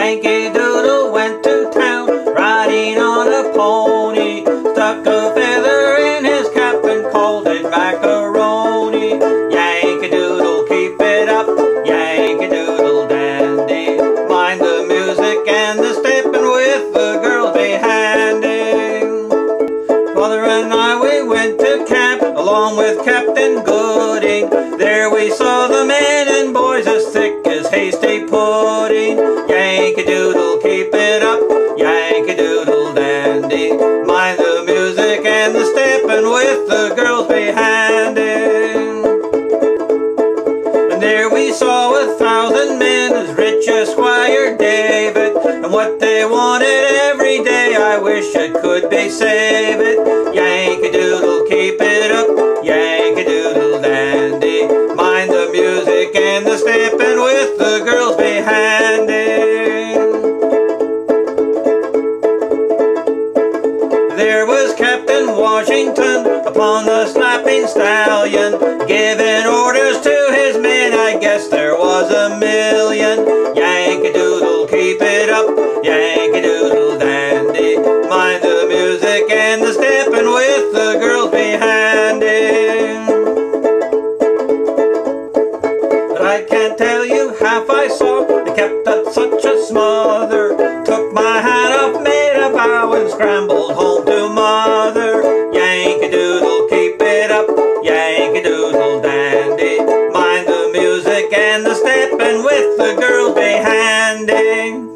Yankee Doodle went to town, riding on a pony. Stuck a feather in his cap and called it macaroni. Yankee Doodle, keep it up, Yankee Doodle dandy. Mind the music and the stepping with the girls behanding. Father and I, we went to camp along with Captain Gooding. There we saw keep it up, Yankee Doodle dandy. Mind the music and the stepping with the girls behanding. And there we saw a thousand men as rich as Squire David. And what they wanted every day, I wish I could be save There was Captain Washington upon the snapping stallion, giving orders to his men. I guess there was a million. Yankee Doodle, keep it up, Yankee Doodle dandy. Mind the music and the stepping with the girls behind him. But I can't tell you half I saw. They kept at such a smother. Took my hat off, made a bow, and scrambled home. with the girls behind.